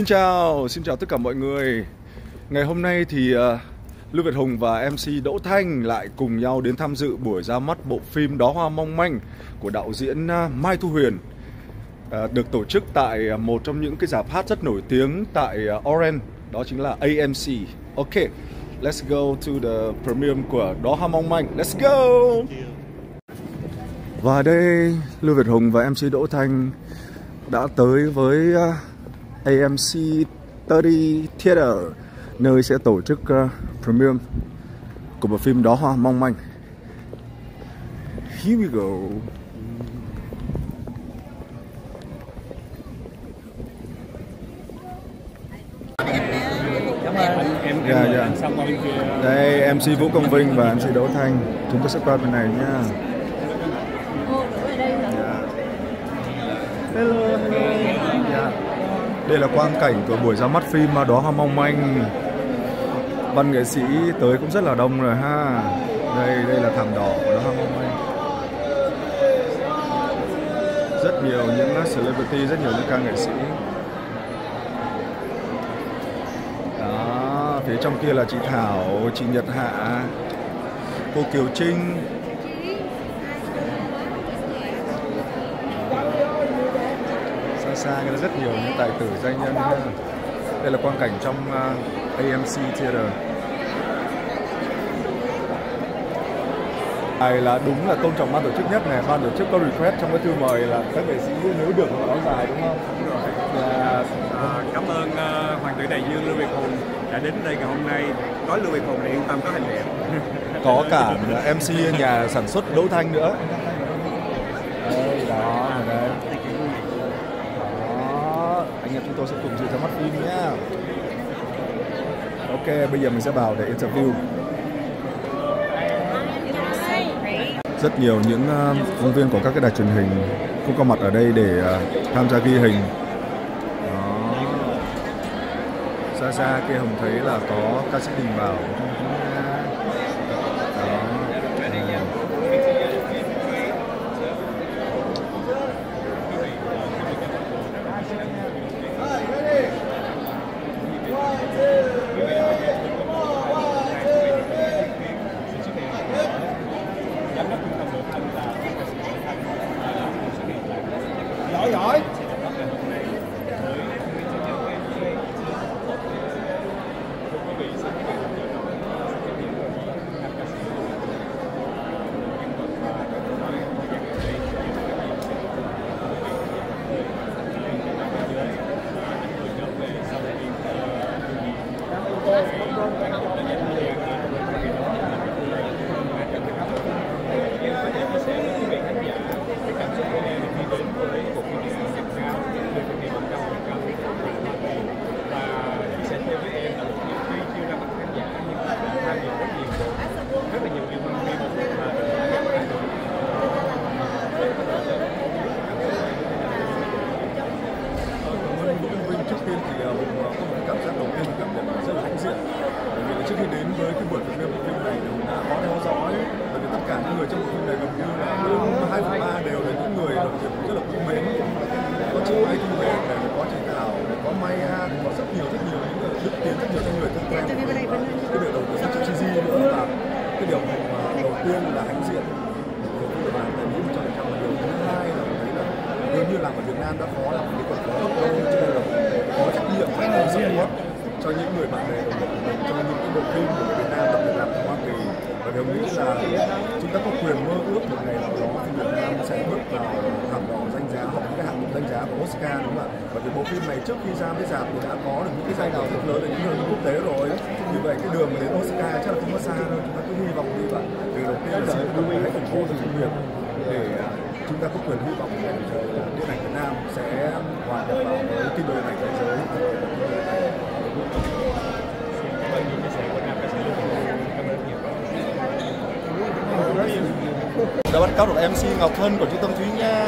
Xin chào, xin chào tất cả mọi người. Ngày hôm nay thì uh, Lưu Việt Hùng và MC Đỗ Thanh lại cùng nhau đến tham dự buổi ra mắt bộ phim Đó Hoa Mong Manh của đạo diễn uh, Mai Thu Huyền. Uh, được tổ chức tại một trong những cái giả hát rất nổi tiếng tại uh, Orange, đó chính là AMC. Ok, let's go to the premiere của Đó Hoa Mong Manh. Let's go! Và đây Lưu Việt Hùng và MC Đỗ Thanh đã tới với uh, AMC 30 Theater nơi sẽ tổ chức uh, premiere của bộ phim Đó Hoa Mong Manh. Here we go. Cảm ơn em Dạ, dạ. xong qua bên kia Đây MC Vũ Công Vinh và MC Đỗ Thanh. Chúng ta sẽ qua bên này nha. Hello, hello. Dạ. Đây là quang cảnh của buổi ra mắt phim mà Đó Hoa Mong Manh. Văn nghệ sĩ tới cũng rất là đông rồi ha. Đây, đây là thảm đỏ của Đó Hoa Mong Manh. Rất nhiều những celebrity, rất nhiều những ca nghệ sĩ. Đó, phía trong kia là chị Thảo, chị Nhật Hạ, cô Kiều Trinh, xa là rất nhiều những tài tử danh nhân ha. đây là quang cảnh trong uh, AMC Theater này là đúng là tôn trọng ban tổ chức nhất này ban tổ chức có request trong cái thư mời là các nghệ sĩ nếu được mặc áo dài đúng không Dạ. À, cảm ơn ờ, hoàng tử đại dương Lưu Việt Hùng đã đến đây ngày hôm nay có Lưu Việt Hùng thì yên tâm có hành đẹp có cả MC nhà sản xuất Đỗ Thanh nữa đây đó ở đây đó anh em chúng tôi sẽ cùng dự ra mắt phim nhá. Ok bây giờ mình sẽ vào để interview. Rất nhiều những uh, phóng viên của các cái đài truyền hình cũng có mặt ở đây để uh, tham gia ghi hình. Đó. Xa xa kia hồng thấy là có ca sĩ đình bảo. Cho những người bạn bè đồng nghiệp của mình cho những cái bộ phim của Việt Nam, đặc biệt làm của Hoa Kỳ và đều nghĩ là chúng ta có quyền mơ ước một ngày nào đó thì Việt Nam sẽ bước vào hàng đỏ danh giá hoặc những cái hạng mục danh giá của Oscar, đúng không ạ? Bởi vì bộ phim này trước khi ra với dạp thì đã có được những cái danh hào rất lớn ở những nơi quốc tế rồi. Như vậy cái đường mà đến Oscar chắc là không có xa đâu. Chúng ta cứ hy vọng như vậy. Từ đầu tiên là xin quý vị hãy ủng hộ cho phim Việt để chúng ta có quyền hy vọng rằng là điện ảnh Việt Nam sẽ hòa nhập vào với kinh đô ảnh thế giới đã bắt cóc được MC Ngọc Hân của Trung tâm Thúy nha.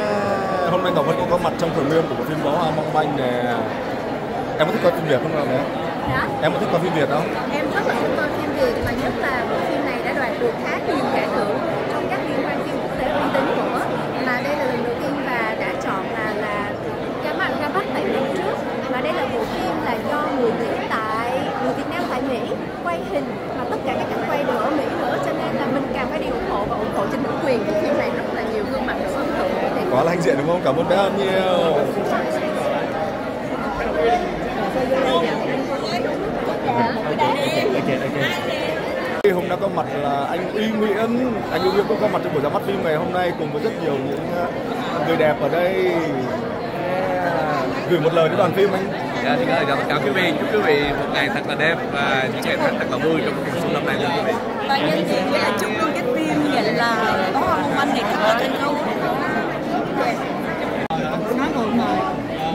Hôm nay Ngọc Hân cũng có mặt trong premiere của bộ phim Bó Hoa Mong Manh nè. Em có thích coi phim Việt không nào bé Dạ, em có thích coi phim Việt không? Em rất là thích coi phim Việt và nhất là bộ phim này đã đoạt được khá nhiều giải hình mà tất cả các cảnh quay đều ở Mỹ nữa cho nên là mình càng phải đi ủng hộ và ủng hộ chính nữ quyền cái phim này rất là nhiều gương mặt xuất ấn tượng quá là hạnh diện đúng không cảm ơn bé Hân nhiều hôm nay có mặt là anh uy Nguyễn, anh Y Nguyễn cũng có mặt trong buổi ra mắt phim ngày hôm nay cùng với rất nhiều những người đẹp ở đây. Gửi một lời đến đoàn phim anh. Dạ, thì gửi chào tất cả quý vị, chúc quý vị một ngày thật là đẹp và những ngày thật là vui trong cuộc xuân năm nay quý vị. Và nhân tiện với là chúc luôn cái phim vậy là có hoa mong anh này thật là thành công.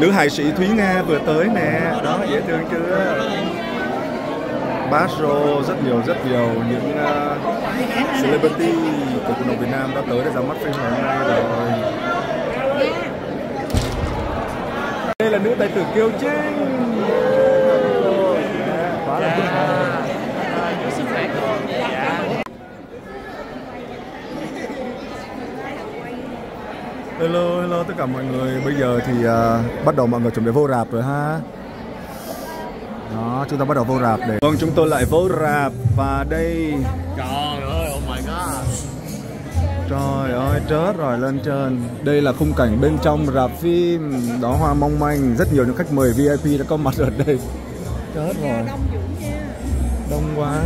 Nữ hài sĩ Thúy Nga vừa tới nè, đó dễ thương chưa? Basro rất nhiều rất nhiều những uh, celebrity của cộng đồng Việt Nam đã tới để ra mắt phim ngày hôm nay rồi. Đây là nữ tài tử Kiều Trinh. Quá là Sức khỏe cô. Hello, hello tất cả mọi người. Bây giờ thì uh, bắt đầu mọi người chuẩn bị vô rạp rồi ha. Đó, chúng ta bắt đầu vô rạp để Vâng, chúng tôi lại vô rạp và đây Trời Trời ơi, trớt rồi lên trên. Đây là khung cảnh bên trong rạp phim Đó hoa mong manh. Rất nhiều những khách mời VIP đã có mặt ở đây. Trớt rồi. Đông quá.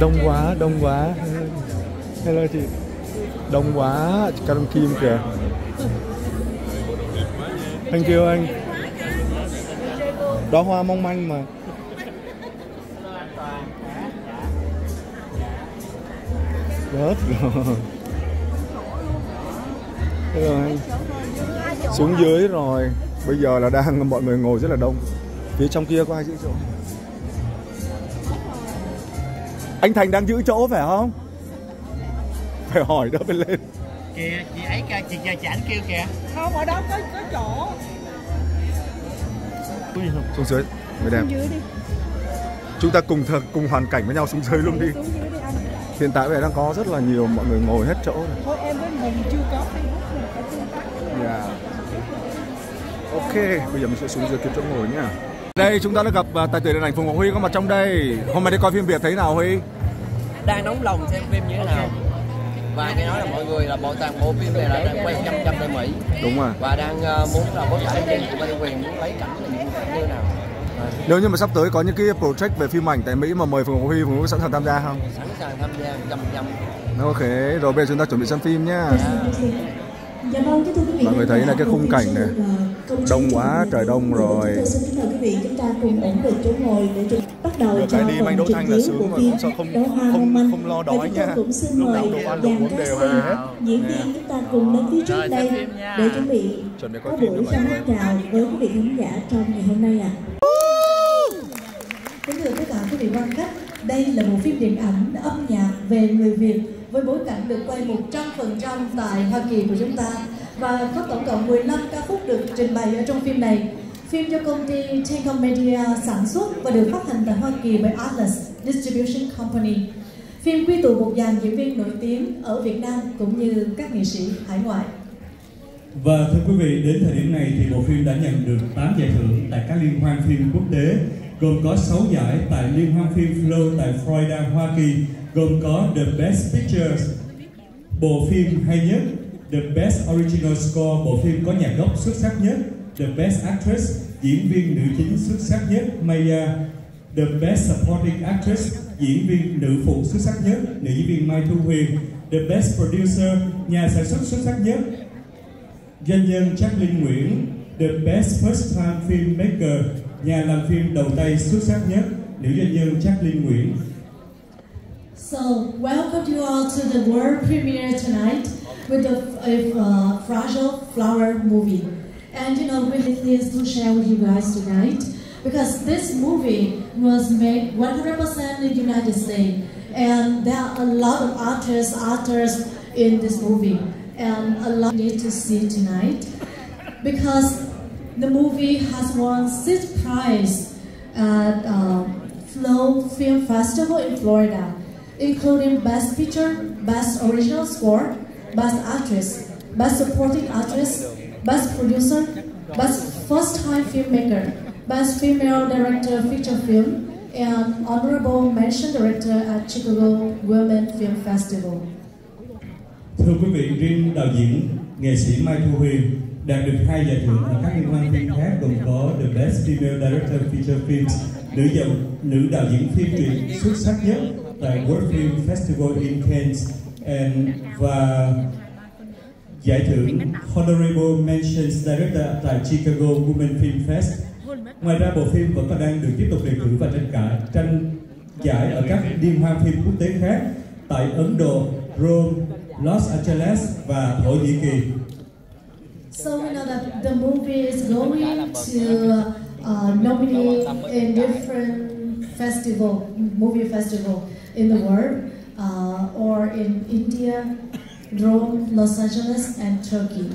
Đông quá, đông quá. Hello chị. Đông quá, chị Caron Kim kìa. Thank you anh. Đó hoa mong manh mà Rớt rồi. Xuống dưới rồi. Bây giờ là đang mọi người ngồi rất là đông. Phía trong kia có ai giữ chỗ? Anh Thành đang giữ chỗ phải không? Phải hỏi đó bên lên. Kìa chị ấy kìa chị chờ chị ảnh kêu kìa. Không, ở đó có có chỗ. Xuống dưới. Người đẹp. Dưới đi, Chúng ta cùng thật cùng hoàn cảnh với nhau xuống dưới luôn đi. Xuống dưới. Hiện tại bây giờ đang có rất là nhiều mọi người ngồi hết chỗ rồi Thôi em với Hùng chưa có Facebook mà phải tương tác. Yeah. Ok, bây giờ mình sẽ xuống dưới kiếm chỗ ngồi nhá. Đây chúng ta đã gặp à, tài tử điện ảnh Phùng Ngọc Huy có mặt trong đây. Hôm nay đi coi phim Việt thấy nào Huy? đang nóng lòng xem phim như thế nào và nghe nói là mọi người là bộ toàn bộ phim này là đang quay trăm trăm tại Mỹ Đúng rồi. và đang ờ, muốn là bối cảnh trên của quyền muốn lấy cảnh như thế nào Nếu như mà sắp tới có những cái project về phim ảnh tại Mỹ mà mời Phùng Ngọc Huy, Phùng Ngọc Huy sẵn sàng tham gia không? sẵn sàng tham gia trăm trăm Ok, rồi bây giờ chúng ta chuẩn bị xem phim nhá. Dạ vâng, kính thưa quý vị Mọi người thấy là cái khung cảnh này. Đông quá, trời đông rồi. Xin kính mời quý vị chúng ta cùng ổn định chỗ ngồi để chúng bắt đầu Được cho cái đi, Anh Đỗ Thanh là sướng rồi, sao không- không- không lo đói nha. cũng xin Lúc mời nào đồ ăn, đồ dàn uống đều casting, hết. diễn viên chúng ta cùng đến phía trước đây để chuẩn bị có buổi ra mắt chào với quý vị khán giả trong ngày hôm nay ạ. Kính thưa tất cả quý vị quan khách, đây là bộ phim điện ảnh âm nhạc về người Việt với bối cảnh được quay 100% tại Hoa Kỳ của chúng ta và có tổng cộng 15 ca khúc được trình bày ở trong phim này. Phim do công ty Tencom Media sản xuất và được phát hành tại Hoa Kỳ bởi Atlas Distribution Company. Phim quy tụ một dàn diễn viên nổi tiếng ở Việt Nam cũng như các nghệ sĩ hải ngoại. Và thưa quý vị, đến thời điểm này thì bộ phim đã nhận được 8 giải thưởng tại các liên hoan phim quốc tế, gồm có 6 giải tại liên hoan phim Flow tại Florida, Hoa Kỳ, gồm có The Best Pictures, bộ phim hay nhất, The Best Original Score, bộ phim có nhạc gốc xuất sắc nhất, The Best Actress, diễn viên nữ chính xuất sắc nhất, Maya, The Best Supporting Actress, diễn viên nữ phụ xuất sắc nhất, nữ diễn viên Mai Thu Huyền, The Best Producer, nhà sản xuất xuất sắc nhất, Doanh nhân Jacqueline Nguyễn, The Best First Time Filmmaker, nhà làm phim đầu tay xuất sắc nhất, nữ doanh nhân Nguyễn. So, welcome you all to the world premiere tonight with the uh, Fragile Flower movie. And you know, really pleased to share with you guys tonight because this movie was made 100% in the United States. And there are a lot of artists, actors in this movie. And a lot need to see tonight because the movie has won six prize at um, Flow Film Festival in Florida, including Best Picture, Best Original Score, Best Actress, Best Supporting Actress, Best Producer, Best First Time Filmmaker, Best Female Director Feature Film, and Honorable Mention Director at Chicago Women Film Festival. Thưa quý vị, riêng đạo diễn nghệ sĩ Mai Thu Huyền đạt được hai giải thưởng ở các liên hoan phim khác gồm có The Best Female Director Feature Films, nữ giàu nữ đạo diễn phim truyện xuất sắc nhất tại World Film Festival in Cannes and, và giải thưởng Honorable Mentions Director tại Chicago Women Film Fest. Ngoài ra bộ phim vẫn còn đang được tiếp tục đề cử và tranh cãi tranh giải ở các liên hoan phim quốc tế khác tại Ấn Độ, Rome, Los Angeles và Thổ Nhĩ Kỳ. So we know that the movie is going to uh, nominate in different festival, movie festival in the world, uh, or in India, Rome, Los Angeles, and Turkey.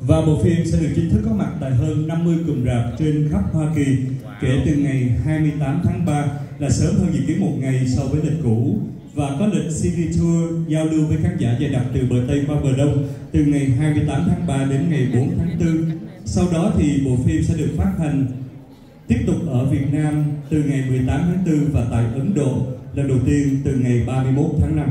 Và bộ phim sẽ được chính thức có mặt tại hơn 50 cụm rạp trên khắp Hoa Kỳ kể từ ngày 28 tháng 3 là sớm hơn dự kiến một ngày so với lịch cũ và có lịch CD Tour giao lưu với khán giả dài đặc từ bờ Tây qua bờ Đông từ ngày 28 tháng 3 đến ngày 4 tháng 4. Sau đó thì bộ phim sẽ được phát hành tiếp tục ở Việt Nam từ ngày 18 tháng 4 và tại Ấn Độ lần đầu tiên từ ngày 31 tháng 5.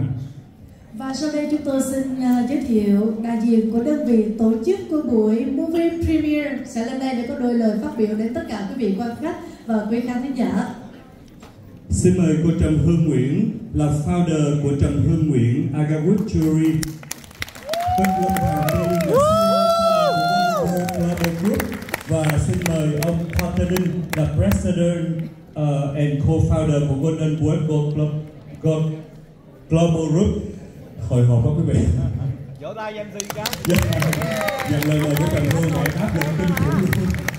Và sau đây chúng tôi xin uh, giới thiệu đại diện của đơn vị tổ chức của buổi Movie Premiere sẽ lên đây để có đôi lời phát biểu đến tất cả quý vị quan khách và quý khán thính giả. Xin mời cô Trầm Hương Nguyễn là founder của Trầm Hương Nguyễn Agawood Jewelry. Bên Lâm Hà Group và xin mời ông Carter Đinh là President uh, and co-founder của Golden World Global, Global Group. Hồi hộp quá quý vị. Vỗ tay cho MC cái. Dành lời mời của Trầm Hương để áp lực kinh khủng luôn.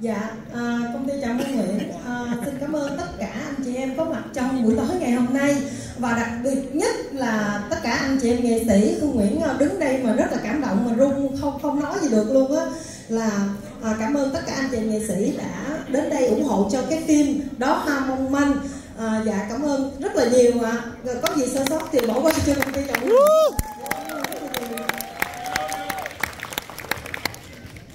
Dạ, à, công ty Trà Minh Nguyễn. À, xin cảm ơn tất cả anh chị em có mặt trong buổi tối ngày hôm nay. Và đặc biệt nhất là tất cả anh chị em nghệ sĩ. Thu Nguyễn à, đứng đây mà rất là cảm động mà run không không nói gì được luôn á. Là à, cảm ơn tất cả anh chị em nghệ sĩ đã đến đây ủng hộ cho cái phim đó hoa mong manh. À, dạ cảm ơn rất là nhiều ạ. À. có gì sơ sót thì bỏ qua cho công ty Trà Minh Nguyễn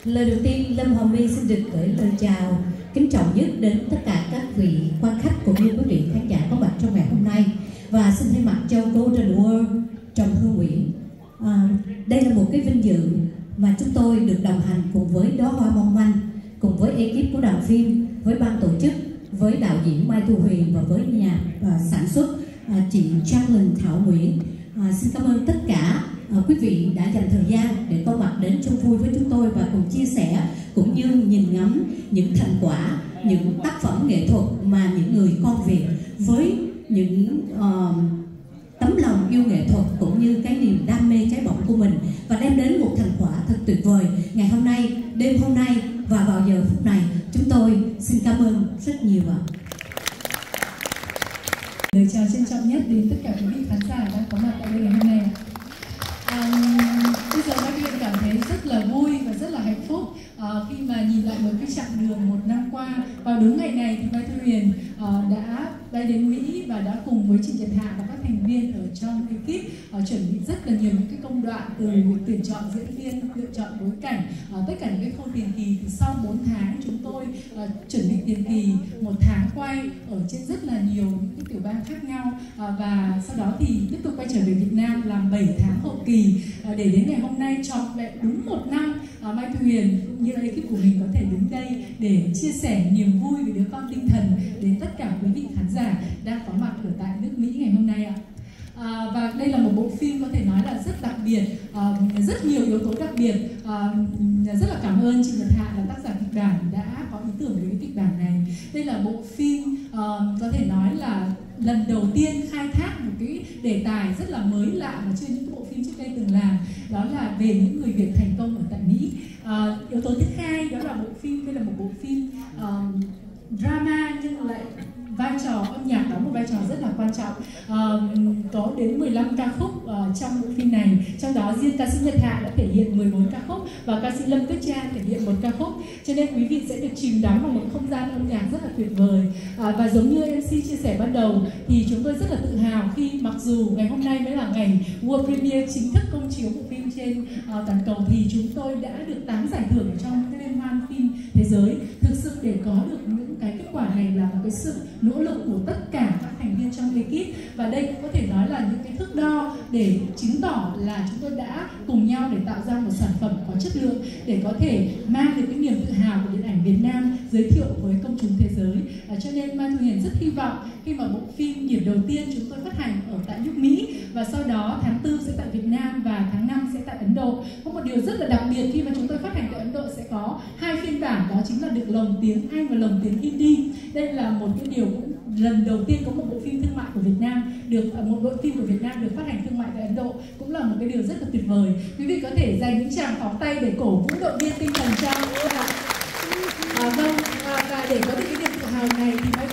Lời đầu tiên, Lâm Hồng My xin được gửi lời chào kính trọng nhất đến tất cả các vị quan khách cũng như quý vị khán giả có mặt trong ngày hôm nay và xin thay mặt cho Golden World Trầm Hương Nguyễn. À, đây là một cái vinh dự mà chúng tôi được đồng hành cùng với Đó Hoa Mong Manh, cùng với ekip của đoàn phim, với ban tổ chức, với đạo diễn Mai Thu Huyền và với nhà à, sản xuất à, chị Linh Thảo Nguyễn. À, xin cảm ơn tất cả Ờ, quý vị đã dành thời gian để có mặt đến chung vui với chúng tôi và cùng chia sẻ cũng như nhìn ngắm những thành quả những tác phẩm nghệ thuật mà những người con Việt với những uh, tấm lòng yêu nghệ thuật cũng như cái niềm đam mê cháy bỏng của mình và đem đến một thành quả thật tuyệt vời ngày hôm nay đêm hôm nay và vào giờ phút này chúng tôi xin cảm ơn rất nhiều ạ. Lời chào trân trọng nhất đến tất cả quý vị khán giả đang có mặt tại đây ngày hôm nay. Um, bây giờ Mai Huyền cảm thấy rất là vui và rất là hạnh phúc uh, khi mà nhìn lại một cái chặng đường một năm đứng ngày nay thì Mai Thu Huyền uh, đã bay đến Mỹ và đã cùng với chị Trần Hạ và các thành viên ở trong ekip uh, chuẩn bị rất là nhiều những cái công đoạn từ việc tuyển chọn diễn viên, lựa chọn bối cảnh, uh, tất cả những cái khâu tiền kỳ thì sau 4 tháng chúng tôi uh, chuẩn bị tiền kỳ một tháng quay ở trên rất là nhiều những cái tiểu bang khác nhau. Uh, và sau đó thì tiếp tục quay trở về Việt Nam làm 7 tháng hậu kỳ. Uh, để đến ngày hôm nay trọn vẹn đúng một năm uh, Mai Thu Huyền cũng như là ekip của mình có thể đứng đây để chia sẻ niềm vui về đứa con tinh thần đến tất cả quý vị khán giả đang có mặt ở tại nước Mỹ ngày hôm nay ạ. À, và đây là một bộ phim có thể nói là rất đặc biệt, uh, rất nhiều yếu tố đặc biệt. uh, rất là cảm ơn chị Nhật Hạ là tác giả kịch bản đã có ý tưởng về cái kịch bản này. Đây là bộ phim uh, có thể nói là lần đầu tiên khai thác một cái đề tài rất là mới lạ mà chưa những bộ phim trước đây từng làm đó là về những người Việt thành công ở tại Mỹ à, yếu tố thứ hai đó là bộ phim đây là một bộ phim um, drama nhưng lại vai trò âm nhạc đóng một vai trò rất là quan trọng. Um, có đến 15 ca khúc uh, trong bộ phim này. Trong đó riêng ca sĩ Nhật Hạ đã thể hiện 14 ca khúc và ca sĩ Lâm Tuyết Trang thể hiện một ca khúc. Cho nên quý vị sẽ được chìm đắm vào một không gian âm nhạc rất là tuyệt vời. À, và giống như MC chia sẻ ban đầu thì chúng tôi rất là tự hào khi mặc dù ngày hôm nay mới là ngày World Premiere chính thức công chiếu bộ phim trên uh, toàn cầu thì chúng tôi đã được 8 giải thưởng trong cái liên hoan phim thế giới. Thực sự để có được những cái kết quả này là một cái sự nỗ lực của tất cả các thành viên trong ekip. Và đây cũng có thể nói là những cái thước đo để chứng tỏ là chúng tôi đã cùng nhau để tạo ra một sản phẩm có chất lượng để có thể mang được cái niềm tự hào của điện ảnh Việt Nam giới thiệu với công chúng thế giới. À, cho nên Mai Thu Hiền rất hy vọng khi mà bộ phim điểm đầu tiên chúng tôi phát hành ở tại nước Mỹ và sau đó tháng 4 sẽ tại Việt Nam và tháng 5 sẽ tại Ấn Độ. Có một điều rất là đặc biệt khi mà chúng tôi phát hành tại Ấn Độ sẽ có hai phiên bản đó chính là được lồng tiếng Anh và lồng tiếng Hindi. Đây là một cái điều cũng lần đầu tiên có một bộ phim thương mại của Việt Nam được à, một bộ phim của Việt Nam được phát hành thương mại tại Ấn Độ cũng là một cái điều rất là tuyệt vời. Quý vị có thể dành những tràng pháo tay để cổ vũ động viên tinh thần cho ạ vâng, à, vâng và để có được cái niềm tự hào này thì Mai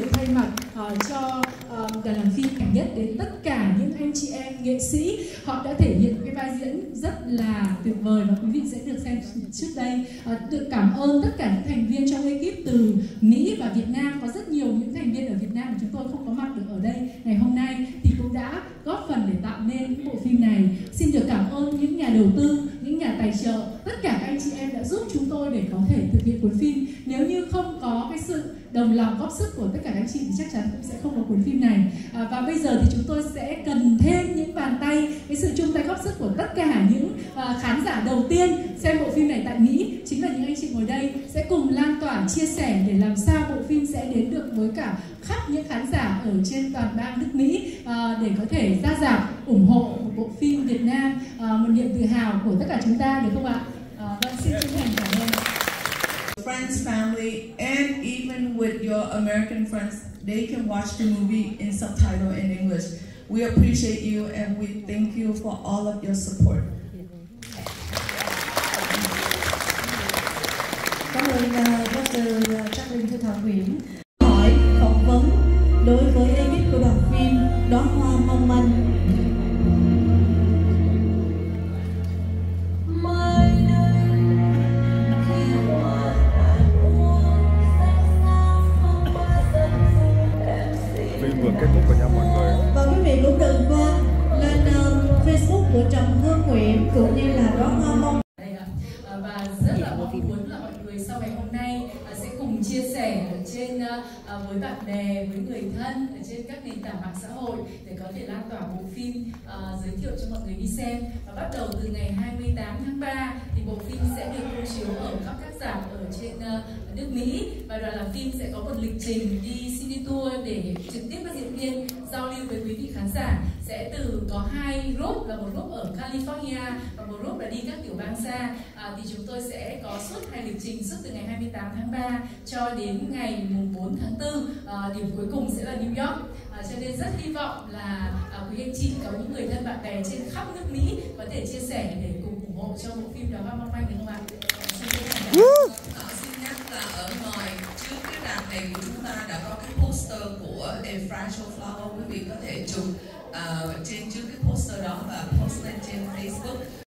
được thay mặt uh, cho uh, đoàn làm phim cảnh nhất đến tất cả những anh chị em nghệ sĩ. Họ đã thể hiện cái vai diễn rất là tuyệt vời và quý vị sẽ được xem trước đây. Uh, được cảm ơn tất cả những thành viên trong ekip từ Mỹ và Việt Nam. Có rất nhiều những thành viên ở Việt Nam mà chúng tôi không có mặt được ở đây ngày hôm nay thì cũng đã góp phần để tạo nên cái bộ phim này. Xin được cảm ơn những nhà đầu tư những nhà tài trợ tất cả các anh chị em đã giúp chúng tôi để có thể thực hiện cuốn phim nếu như không có cái sự đồng lòng góp sức của tất cả các anh chị thì chắc chắn cũng sẽ không có cuốn phim này à, và bây giờ thì chúng tôi sẽ cần thêm những bàn tay cái sự chung tay góp sức của tất cả những uh, khán giả đầu tiên xem bộ phim này tại Mỹ chính là những anh chị ngồi đây sẽ cùng lan tỏa chia sẻ để làm sao bộ phim sẽ đến được với cả khắp những khán giả ở trên toàn bang nước Mỹ uh, để có thể ra rạp ủng hộ một bộ phim Việt Nam uh, một niềm tự hào của tất cả chúng ta được không ạ? Uh, vâng xin chân thành cảm ơn friends, family, and even with your American friends, they can watch the movie in subtitle in English. We appreciate you and we thank you for all of your support. Cảm ơn uh, Dr. Jacqueline uh, Thư Thảo Nguyễn. Hỏi phỏng vấn đối với ekip của đoàn phim Đóa Hoa Mong Manh trên ờ, ờ, với bạn bè với người thân trên các nền tảng mạng xã hội để có thể lan tỏa bộ phim uh, giới thiệu cho mọi người đi xem. Và bắt đầu từ ngày 28 tháng 3 thì bộ phim sẽ được công chiếu ở khắp các rạp ở trên uh, nước Mỹ. Và đoàn làm phim sẽ có một lịch trình đi cine tour để trực tiếp các diễn viên giao lưu với quý vị khán giả. Sẽ từ có hai group là một group ở California và một group là đi các tiểu bang xa. À, thì chúng tôi sẽ có suốt hai lịch trình suốt từ ngày 28 tháng 3 cho đến ngày mùng 4 tháng 4 à, ờ, điểm cuối cùng sẽ là New York à, cho nên rất hy vọng là à, quý anh chị có những người thân bạn bè trên khắp nước Mỹ có thể chia sẻ để cùng ủng hộ cho bộ phim đó Hoa Mong Manh được không ạ? Xin. Ờ, xin nhắc là ở ngoài trước cái rạp này của chúng ta đã có cái poster của A Fragile Flower quý vị có thể chụp ờ, trên trước cái poster đó và post lên trên Facebook